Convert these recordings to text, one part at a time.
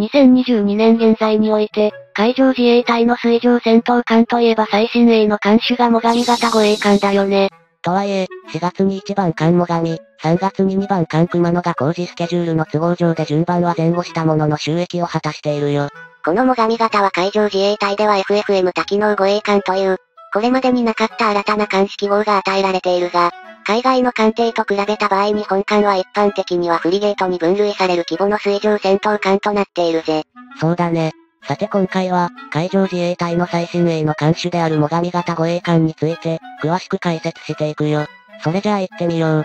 2022年現在において、海上自衛隊の水上戦闘艦といえば最新鋭の艦種が最上型護衛艦だよね。とはいえ、4月に1番艦最上、3月に2番艦熊野が工事スケジュールの都合上で順番は前後したものの収益を果たしているよ。この最上型は海上自衛隊では FFM 多機能護衛艦という、これまでになかった新たな艦式号が与えられているが、海外の艦艇と比べた場合日本艦は一般的にはフリゲートに分類される規模の水上戦闘艦となっているぜ。そうだね。さて今回は、海上自衛隊の最新鋭の艦種である最上型護衛艦について、詳しく解説していくよ。それじゃあ行ってみよう。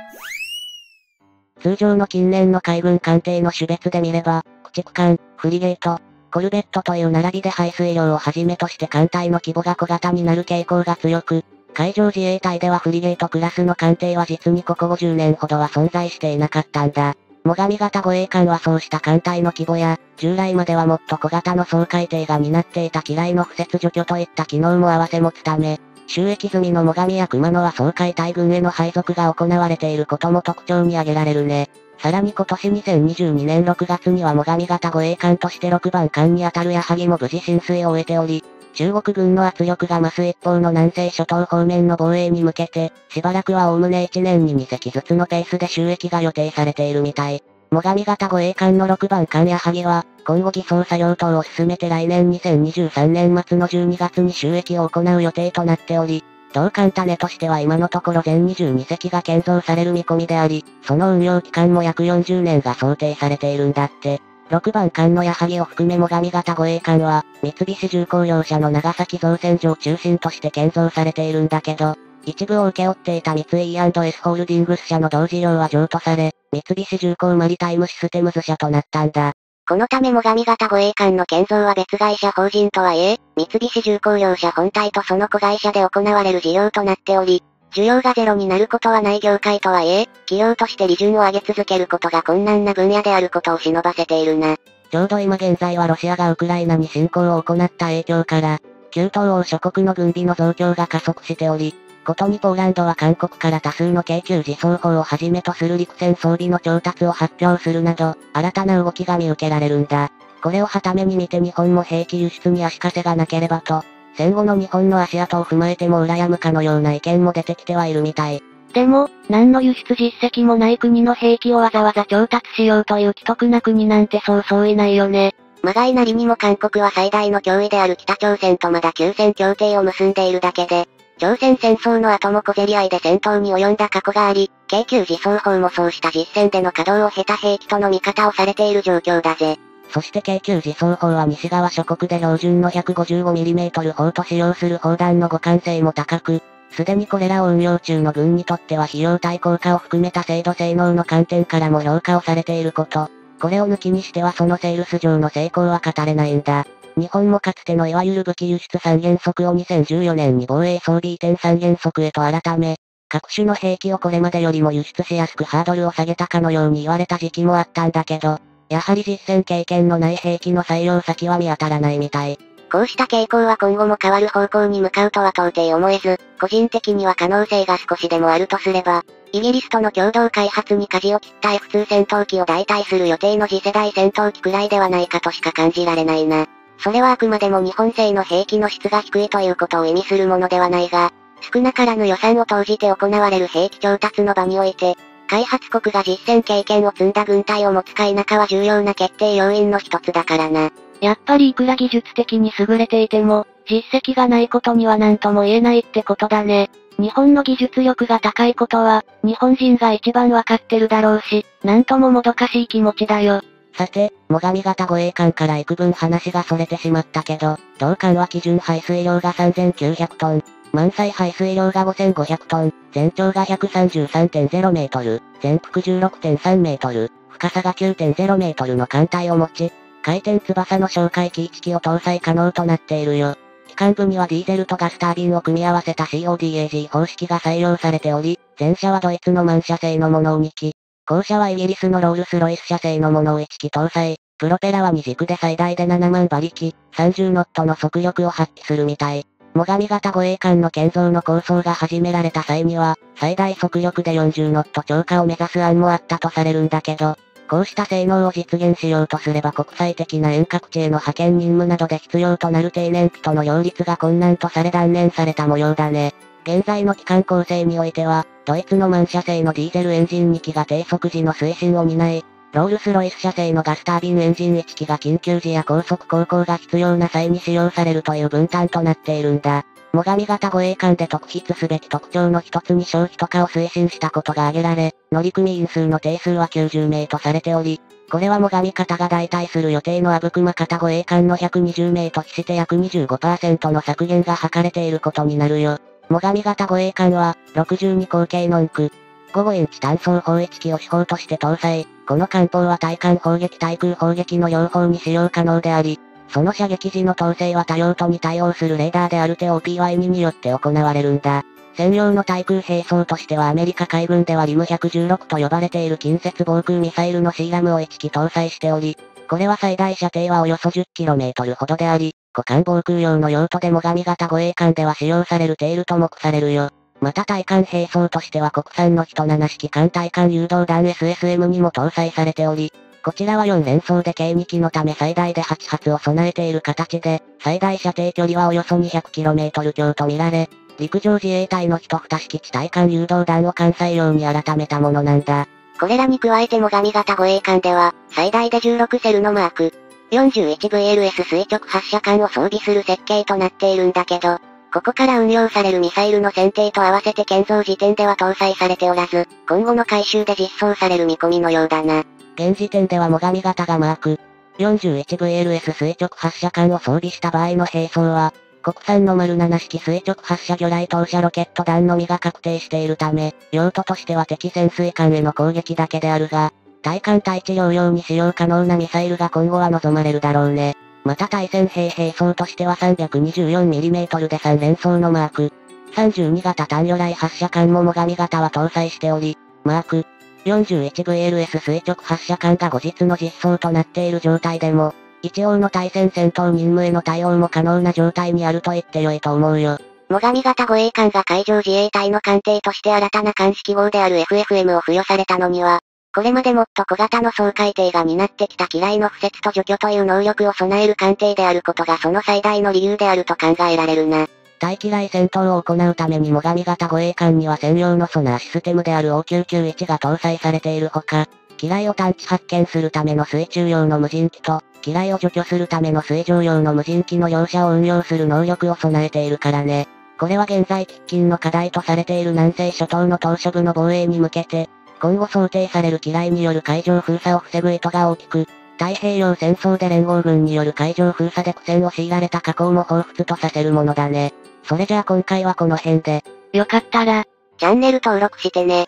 通常の近年の海軍艦艇の種別で見れば、駆逐艦、フリゲート、コルベットという並びで排水量をはじめとして艦隊の規模が小型になる傾向が強く、海上自衛隊ではフリゲートクラスの艦艇は実にここ50年ほどは存在していなかったんだ。最上型護衛艦はそうした艦隊の規模や、従来まではもっと小型の総海艇が担っていた機雷の不設除去といった機能も合わせ持つため、収益済みの最上や熊野は総海隊軍への配属が行われていることも特徴に挙げられるね。さらに今年2022年6月には最上型護衛艦として6番艦に当たる矢作も無事浸水を終えており、中国軍の圧力が増す一方の南西諸島方面の防衛に向けて、しばらくはおおむね1年に2隻ずつのペースで収益が予定されているみたい。最上型護衛艦の6番艦や萩は、今後偽装作業等を進めて来年2023年末の12月に収益を行う予定となっており、同艦種としては今のところ全22隻が建造される見込みであり、その運用期間も約40年が想定されているんだって。6番艦の矢作を含め最上型護衛艦は、三菱重工業者の長崎造船所を中心として建造されているんだけど、一部を請け負っていた三井 E&S ホールディングス社の同事業は譲渡され、三菱重工マリタイムシステムズ社となったんだ。このため最上型護衛艦の建造は別会社法人とはいえ、三菱重工業者本体とその子会社で行われる事業となっており、需要がゼロになることはない業界とはいえ、企業として利潤を上げ続けることが困難な分野であることを忍ばせているな。ちょうど今現在はロシアがウクライナに侵攻を行った影響から、旧東欧諸国の軍備の増強が加速しており、ことにポーランドは韓国から多数の京急自走砲をはじめとする陸戦装備の調達を発表するなど、新たな動きが見受けられるんだ。これをはために見て日本も兵器輸出に足かせがなければと、戦後の日本の足跡を踏まえても羨むかのような意見も出てきてはいるみたい。でも、何の輸出実績もない国の兵器をわざわざ調達しようという既得な国なんてそうそういないよね。まがいなりにも韓国は最大の脅威である北朝鮮とまだ休戦協定を結んでいるだけで、朝鮮戦争の後も小競り合いで戦闘に及んだ過去があり、京急自走砲もそうした実戦での稼働を経た兵器との見方をされている状況だぜ。そして京急自走砲は西側諸国で標準の 155mm 砲と使用する砲弾の互換性も高く、すでにこれらを運用中の軍にとっては費用対効果を含めた精度性能の観点からも評価をされていること。これを抜きにしてはそのセールス上の成功は語れないんだ。日本もかつてのいわゆる武器輸出三原則を2014年に防衛装備移転三原則へと改め、各種の兵器をこれまでよりも輸出しやすくハードルを下げたかのように言われた時期もあったんだけど、やはり実戦経験のない兵器の採用先は見当たらないみたい。こうした傾向は今後も変わる方向に向かうとは到底思えず、個人的には可能性が少しでもあるとすれば、イギリスとの共同開発に舵を切った F2 戦闘機を代替する予定の次世代戦闘機くらいではないかとしか感じられないな。それはあくまでも日本製の兵器の質が低いということを意味するものではないが、少なからぬ予算を投じて行われる兵器調達の場において、開発国が実戦経験を積んだ軍隊を持つか否かは重要な決定要因の一つだからな。やっぱりいくら技術的に優れていても、実績がないことには何とも言えないってことだね。日本の技術力が高いことは、日本人が一番わかってるだろうし、なんとももどかしい気持ちだよ。さて、最上型護衛艦から幾分話が逸れてしまったけど、同艦は基準排水量が3900トン、満載排水量が5500トン、全長が133.0メートル、全幅16.3メートル、深さが9.0メートルの艦隊を持ち、回転翼の哨戒機1機を搭載可能となっているよ。機関部にはディーゼルとガスタービンを組み合わせた CODAG 方式が採用されており、前者はドイツの満車製のものを2機、後者はイギリスのロールスロイス社製のものを1機搭載、プロペラは2軸で最大で7万馬力、30ノットの速力を発揮するみたい。最上型護衛艦の建造の構想が始められた際には、最大速力で40ノット超過を目指す案もあったとされるんだけど、こうした性能を実現しようとすれば国際的な遠隔地への派遣任務などで必要となる低燃費との両立が困難とされ断念された模様だね。現在の機関構成においては、ドイツの満車製のディーゼルエンジン2機が低速時の推進を担い、ロールスロイス社製のガスタービンエンジン1機が緊急時や高速航行が必要な際に使用されるという分担となっているんだ。最上型護衛艦で特筆すべき特徴の一つに消費とかを推進したことが挙げられ、乗組員数の定数は90名とされており、これは最上型が代替する予定の阿武隈型護衛艦の120名と比して約25%の削減が図れていることになるよ。最上型護衛艦は、62口径ノンク。5インチ単装砲1機を手法として搭載。この艦砲は対艦砲撃対空砲撃の両方に使用可能であり、その射撃時の統制は多用途に対応するレーダーである TOPY2 によって行われるんだ。専用の対空兵装としてはアメリカ海軍ではリム116と呼ばれている近接防空ミサイルのシーラムを1機搭載しており、これは最大射程はおよそ 10km ほどであり、股間防空用の用途でも神型護衛艦では使用されるテールと目されるよ。また対艦兵装としては国産の人7式艦対艦誘導弾 SSM にも搭載されており、こちらは4連装で計2機のため最大で8発を備えている形で、最大射程距離はおよそ 200km 強と見られ、陸上自衛隊の1、2式地対艦誘導弾を関西用に改めたものなんだ。これらに加えても神型護衛艦では、最大で16セルのマーク、41VLS 垂直発射管を装備する設計となっているんだけど、ここから運用されるミサイルの選定と合わせて建造時点では搭載されておらず、今後の回収で実装される見込みのようだな。現時点では最上型がマーク、41VLS 垂直発射管を装備した場合の兵装は、国産の丸7式垂直発射魚雷投射ロケット弾のみが確定しているため、用途としては敵潜水艦への攻撃だけであるが、対艦対地両用に使用可能なミサイルが今後は望まれるだろうね。また対戦兵兵装としては 324mm で3連装のマーク、32型単魚雷発射管も最上型は搭載しており、マーク、41VLS 垂直発射管が後日の実装となっている状態でも、一応の対戦戦闘任務への対応も可能な状態にあると言ってよいと思うよ。最上型護衛艦が海上自衛隊の艦艇として新たな艦式号である FFM を付与されたのには、これまでもっと小型の総海艇が担ってきた機雷の敷設と除去という能力を備える艦艇であることがその最大の理由であると考えられるな。対機雷戦闘を行うために最上型護衛艦には専用のソナーシステムである O991 が搭載されているほか、機雷を探知発見するための水中用の無人機と、機雷を除去するための水上用の無人機の両者を運用する能力を備えているからね。これは現在喫緊の課題とされている南西諸島の島嶼部の防衛に向けて、今後想定される機雷による海上封鎖を防ぐ意図が大きく、太平洋戦争で連合軍による海上封鎖で苦戦を強いられた加工も彷彿とさせるものだね。それじゃあ今回はこの辺で。よかったら、チャンネル登録してね。